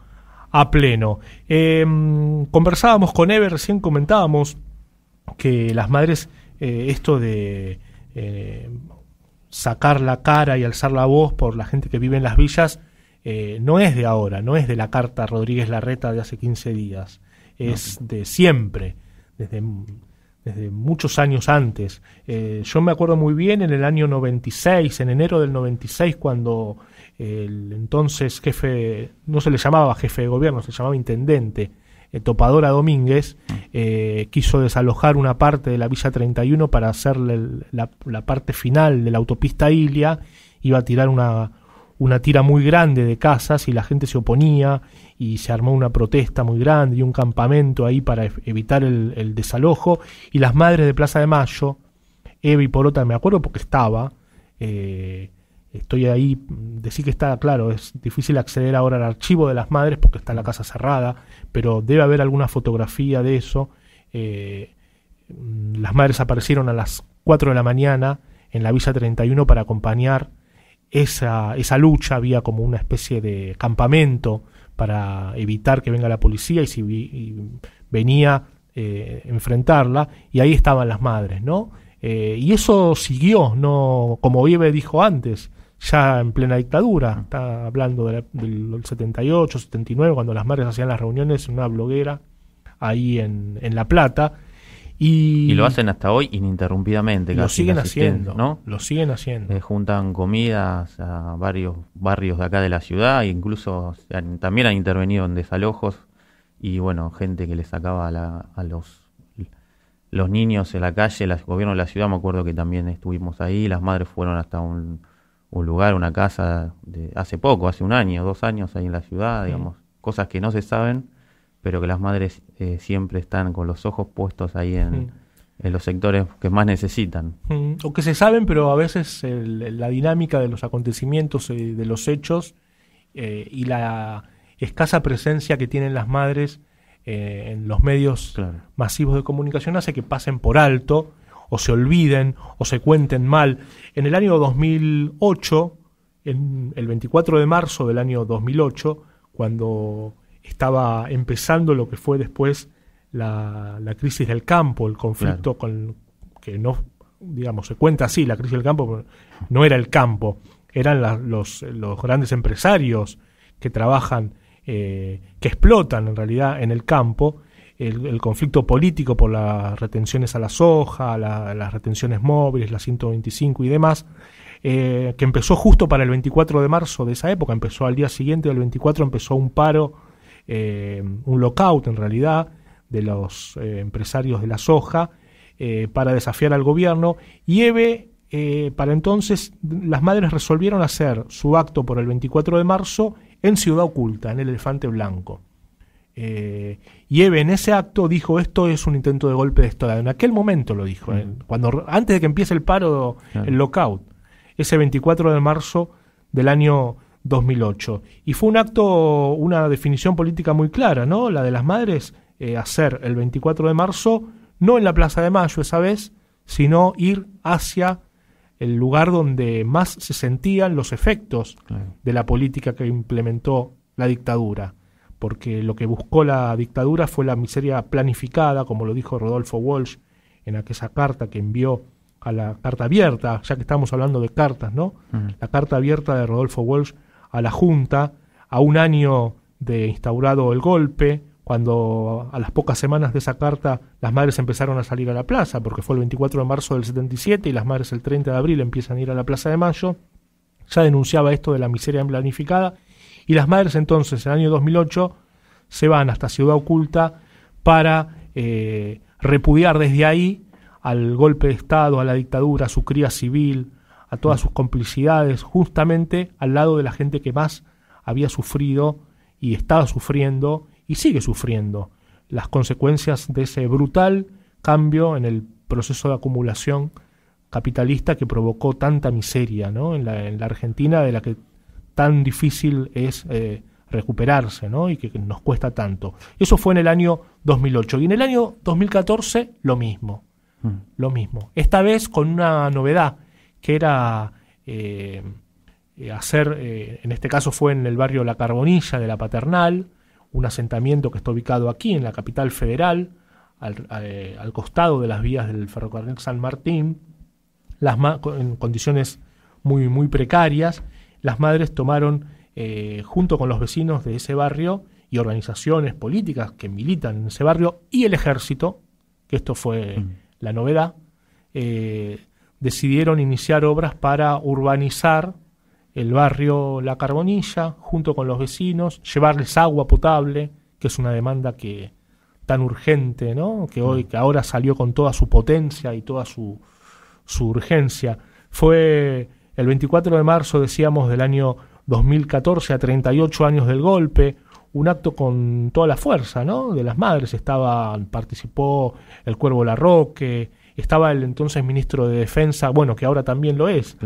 a pleno. Em, conversábamos con Eve, recién comentábamos que las madres, eh, esto de eh, sacar la cara y alzar la voz por la gente que vive en las villas, eh, no es de ahora, no es de la carta Rodríguez Larreta de hace 15 días, es de siempre, desde, desde muchos años antes. yo me acuerdo muy bien en el año 96, en enero del 96, cuando el entonces jefe, no se le llamaba jefe de gobierno, se llamaba intendente, eh, Topadora Domínguez eh, quiso desalojar una parte de la Villa 31 para hacer la, parte final de la autopista Ilia, iba a tirar una, una tira muy grande de casas y la gente se oponía y se armó una protesta muy grande y un campamento ahí para evitar el, desalojo y las madres de Plaza de Mayo, Eva y Porota, me acuerdo porque estaba, eh, estoy ahí, decir que está claro, es difícil acceder ahora al archivo de las madres porque está la casa cerrada, pero debe haber alguna fotografía de eso. Eh, las madres aparecieron a las 4 de la mañana en la Villa 31 para acompañar esa, esa lucha, había como una especie de campamento para evitar que venga la policía y si venía eh, enfrentarla, y ahí estaban las madres, ¿no? Eh, y eso siguió, no como Vive dijo antes, ya en plena dictadura, está hablando del 78, 79, cuando las madres hacían las reuniones en una bloguera ahí en, en La Plata. Y, lo hacen hasta hoy ininterrumpidamente. Lo siguen haciendo, ¿no? Lo siguen haciendo. Eh, juntan comidas a varios barrios de acá de la ciudad, e incluso también han intervenido en desalojos y bueno, gente que les sacaba a los los niños en la calle, el gobierno de la ciudad, me acuerdo que también estuvimos ahí, las madres fueron hasta un, un lugar, una casa de hace poco, hace un año, dos años ahí en la ciudad, digamos, cosas que no se saben, pero que las madres eh, siempre están con los ojos puestos ahí en, en los sectores que más necesitan. O que se saben, pero a veces la dinámica de los acontecimientos, y de los hechos eh, y la escasa presencia que tienen las madres eh, en los medios masivos de comunicación hace que pasen por alto o se olviden o se cuenten mal. En el año 2008, en el 24 de marzo del año 2008, cuando estaba empezando lo que fue después la, crisis del campo, el conflicto con que no, digamos, se cuenta así, la crisis del campo no era el campo, eran los, los grandes empresarios que trabajan, eh, que explotan en realidad en el campo el, conflicto político por las retenciones a la soja, las retenciones móviles, la 125 y demás, eh, que empezó justo para el 24 de marzo de esa época, empezó al día siguiente del 24, empezó un paro, eh, un lockout en realidad, de los eh, empresarios de la soja, eh, para desafiar al gobierno y Eve, para entonces, las madres resolvieron hacer su acto por el 24 de marzo en Ciudad Oculta, en el Elefante Blanco. Eh, y Eve en ese acto dijo esto es un intento de golpe de Estado. En aquel momento lo dijo, cuando antes de que empiece el paro, el lockout, ese 24 de marzo del año 2008. Y fue un acto, una definición política muy clara, ¿no? La de las madres, eh, hacer el 24 de marzo, no en la Plaza de Mayo esa vez, sino ir hacia el lugar donde más se sentían los efectos de la política que implementó la dictadura. Porque lo que buscó la dictadura fue la miseria planificada, como lo dijo Rodolfo Walsh en aquella carta que envió a la carta abierta, ya que estamos hablando de cartas, ¿no? La carta abierta de Rodolfo Walsh a la Junta a un año de instaurado el golpe, cuando a las pocas semanas de esa carta las madres empezaron a salir a la plaza, porque fue el 24 de marzo del 77 y las madres el 30 de abril empiezan a ir a la Plaza de Mayo, ya denunciaba esto de la miseria planificada, y las madres entonces, en el año 2008, se van hasta Ciudad Oculta para eh, repudiar desde ahí al golpe de Estado, a la dictadura, a su cría civil, a todas sus complicidades, justamente al lado de la gente que más había sufrido y estaba sufriendo y sigue sufriendo las consecuencias de ese brutal cambio en el proceso de acumulación capitalista que provocó tanta miseria ¿no? en, la, en la Argentina, de la que tan difícil es eh, recuperarse ¿no? y que, nos cuesta tanto. Eso fue en el año 2008. Y en el año 2014 lo mismo. Mm. Lo mismo. Esta vez con una novedad que era eh, eh, hacer, eh, en este caso fue en el barrio La Carbonilla de la Paternal, un asentamiento que está ubicado aquí en la capital federal, al, costado de las vías del ferrocarril San Martín, las en condiciones muy, muy precarias. Las madres tomaron, junto con los vecinos de ese barrio y organizaciones políticas que militan en ese barrio, y el ejército, que esto fue mm. la novedad, decidieron iniciar obras para urbanizar el barrio La Carbonilla junto con los vecinos, llevarles agua potable, que es una demanda que tan urgente, ¿no? Que hoy que ahora salió con toda su potencia y toda su, su urgencia. Fue el 24 de marzo, decíamos, del año 2014 a 38 años del golpe, un acto con toda la fuerza, ¿no? De las madres estaba participó el Cuervo Larroque, estaba el entonces ministro de Defensa, bueno, que ahora también lo es,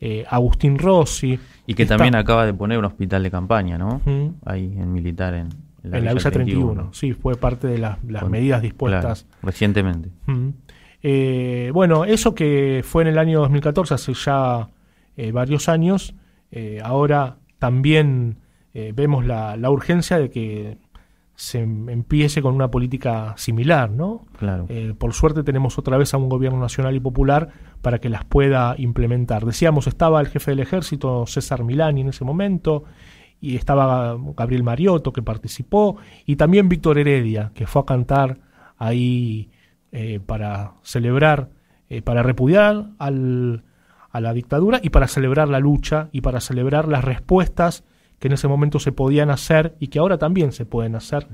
eh, Agustín Rossi. Y que también acaba de poner un hospital de campaña, ¿no? Ahí en militar en, la, Villa 31. Sí, fue parte de las, medidas dispuestas. recientemente. Eh, bueno, eso que fue en el año 2014, hace ya eh, varios años, ahora también vemos la, la urgencia de que se empiece con una política similar, ¿no? Claro. Eh, por suerte tenemos otra vez a un gobierno nacional y popular para que las pueda implementar. Decíamos, estaba el jefe del ejército, César Milani, en ese momento, y estaba Gabriel Mariotto, que participó, y también Víctor Heredia, que fue a cantar ahí eh, para celebrar, eh, para repudiar al, a la dictadura y para celebrar la lucha y para celebrar las respuestas que en ese momento se podían hacer y que ahora también se pueden hacer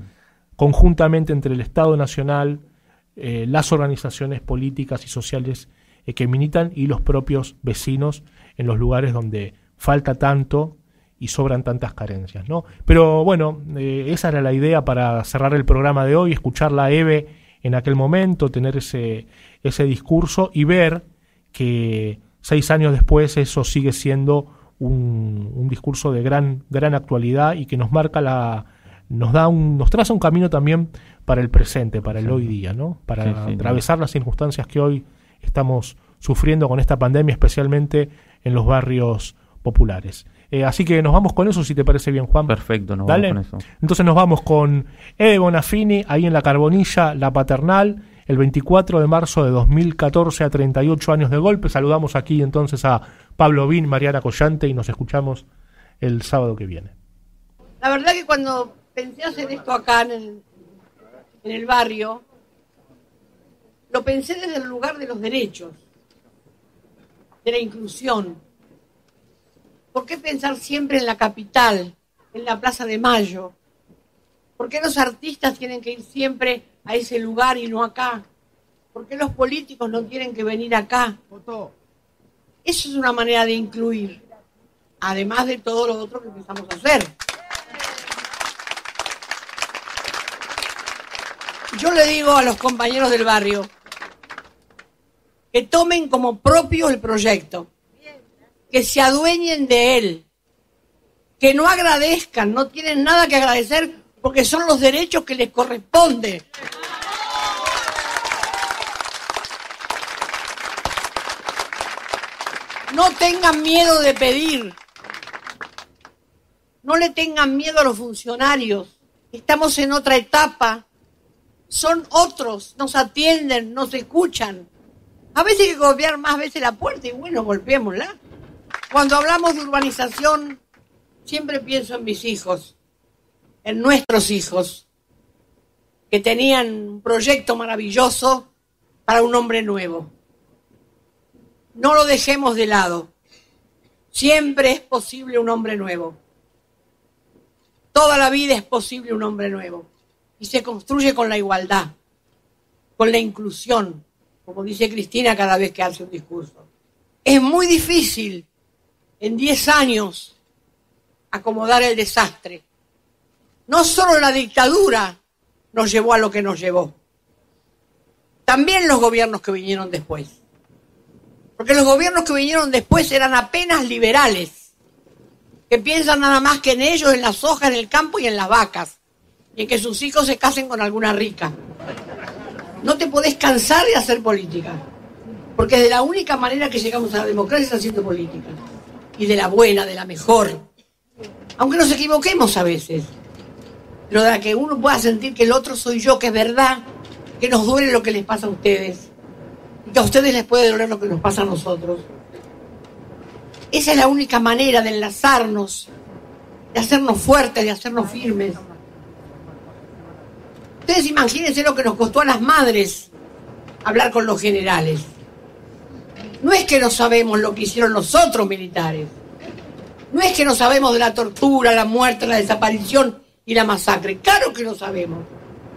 conjuntamente entre el Estado Nacional, eh, las organizaciones políticas y sociales eh, que militan y los propios vecinos en los lugares donde falta tanto y sobran tantas carencias. ¿no? Pero bueno, eh, esa era la idea para cerrar el programa de hoy, escuchar a Eve en aquel momento, tener ese, ese discurso y ver que seis años después eso sigue siendo un, discurso de gran, gran actualidad y que nos marca la, nos da un, nos traza un camino también para el presente, para el hoy día, ¿no? Para atravesar las circunstancias que hoy estamos sufriendo con esta pandemia, especialmente en los barrios populares. Eh, así que nos vamos con eso, si te parece bien, Juan. Perfecto, nos vamos con eso. Entonces nos vamos con Ede Bonafini, ahí en la Carbonilla, La Paternal, el 24 de marzo de 2014 a 38 años de golpe. Saludamos aquí entonces a Pablo Vin, Mariana Collante y nos escuchamos el sábado que viene. La verdad que cuando pensé hacer esto acá en el, en el barrio, lo pensé desde el lugar de los derechos, de la inclusión. ¿Por qué pensar siempre en la capital, en la Plaza de Mayo? ¿Por qué los artistas tienen que ir siempre a ese lugar y no acá? ¿Por qué los políticos no tienen que venir acá? Eso es una manera de incluir, además de todo lo otro que empezamos a hacer. Yo le digo a los compañeros del barrio que tomen como propio el proyecto, que se adueñen de él, que no agradezcan, no tienen nada que agradecer porque son los derechos que les corresponden. No tengan miedo de pedir. No le tengan miedo a los funcionarios. Estamos en otra etapa. Son otros, nos atienden, nos escuchan. A veces hay que golpear más veces la puerta y bueno, golpeémosla. Cuando hablamos de urbanización, siempre pienso en mis hijos, en nuestros hijos, que tenían un proyecto maravilloso para un hombre nuevo. No lo dejemos de lado. Siempre es posible un hombre nuevo. Toda la vida es posible un hombre nuevo. Y se construye con la igualdad, con la inclusión, como dice Cristina cada vez que hace un discurso. Es muy difícil en 10 años acomodar el desastre. No solo la dictadura nos llevó a lo que nos llevó, también los gobiernos que vinieron después. Porque los gobiernos que vinieron después eran apenas liberales, que piensan nada más que en ellos, en las hojas, en el campo y en las vacas, y en que sus hijos se casen con alguna rica. No te podés cansar de hacer política, porque de la única manera que llegamos a la democracia es haciendo política, y de la buena, de la mejor. Aunque nos equivoquemos a veces, pero de que uno pueda sentir que el otro soy yo, que es verdad, que nos duele lo que les pasa a ustedes, y que a ustedes les puede doler lo que nos pasa a nosotros. Esa es la única manera de enlazarnos, de hacernos fuertes, de hacernos firmes. Ustedes imagínense lo que nos costó a las madres hablar con los generales. No es que no sabemos lo que hicieron los otros militares. No es que no sabemos de la tortura, la muerte, la desaparición y la masacre. Claro que no sabemos.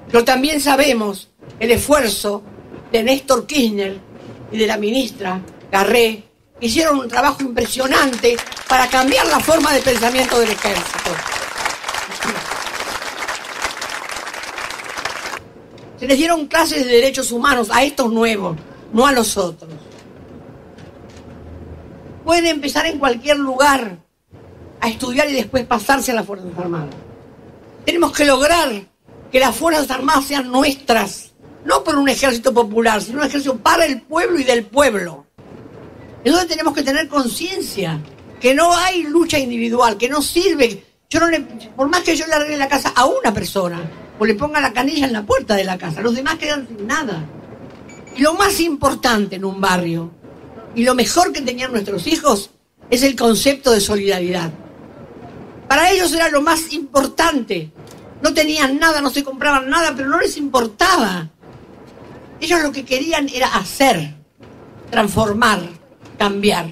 Pero también sabemos el esfuerzo de Néstor Kirchner y de la ministra Garré. Hicieron un trabajo impresionante para cambiar la forma de pensamiento del ejército. Se les dieron clases de derechos humanos a estos nuevos, no a los otros. Pueden empezar en cualquier lugar a estudiar y después pasarse a las Fuerzas Armadas. Tenemos que lograr que las Fuerzas Armadas sean nuestras, no por un ejército popular, sino un ejército para el pueblo y del pueblo. Entonces tenemos que tener conciencia que no hay lucha individual, que no sirve. Yo no le, por más que yo le arregle la casa a una persona, o le ponga la canilla en la puerta de la casa. Los demás quedan sin nada. Y lo más importante en un barrio, y lo mejor que tenían nuestros hijos, es el concepto de solidaridad. Para ellos era lo más importante. No tenían nada, no se compraban nada, pero no les importaba. Ellos lo que querían era hacer, transformar, cambiar.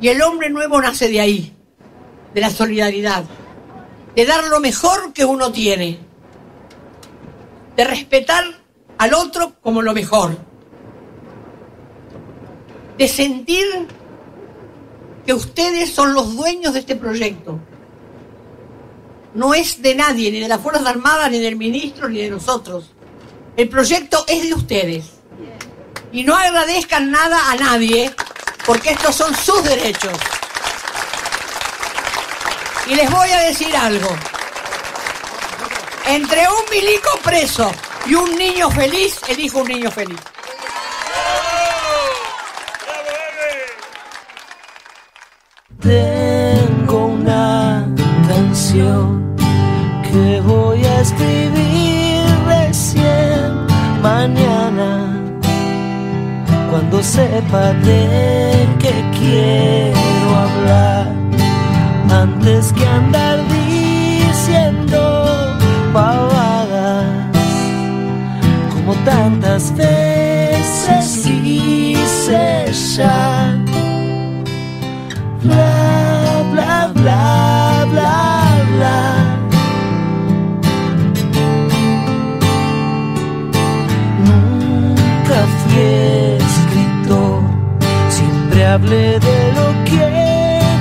Y el hombre nuevo nace de ahí, de la solidaridad, de dar lo mejor que uno tiene de respetar al otro como lo mejor, de sentir que ustedes son los dueños de este proyecto. No es de nadie, ni de las Fuerzas Armadas, ni del ministro, ni de nosotros. El proyecto es de ustedes. Y no agradezcan nada a nadie, porque estos son sus derechos. Y les voy a decir algo. Entre un milico preso y un niño feliz, elijo un niño feliz. Tengo que voy a escribir recién mañana. Cuando sepa de qué quiero hablar, antes que andar diciendo pavadas, como tantas veces hice ya. Hablé de lo que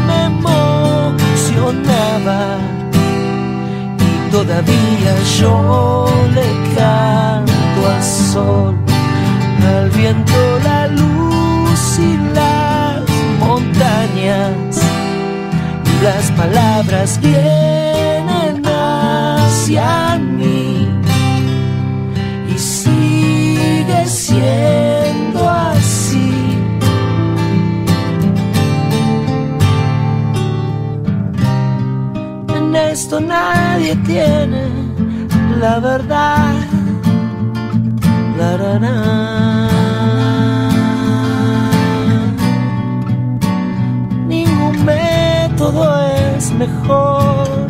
me emocionaba y todavía yo le canto al sol, al viento, la luz y las montañas. Las palabras vienen hacia mí y sigue siendo nadie tiene la verdad. La, la. Ningún método es mejor.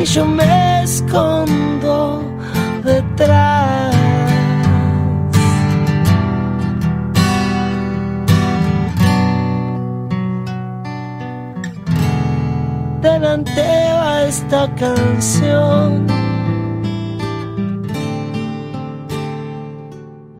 Y yo me escondo Va esta canción